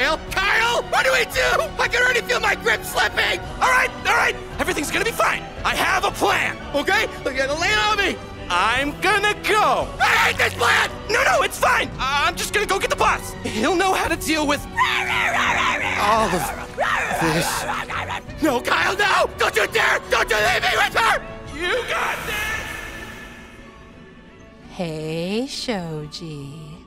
Kyle, Kyle! What do we do? I can already feel my grip slipping! All right, all right. Everything's gonna be fine. I have a plan. Okay? Look at lay on me! I'm gonna go. I hate this plan! No, no, it's fine. I'm just gonna go get the boss. He'll know how to deal with all of this. No, Kyle, no! Don't you dare! Don't you leave me with her! You got this. Hey, Shoji.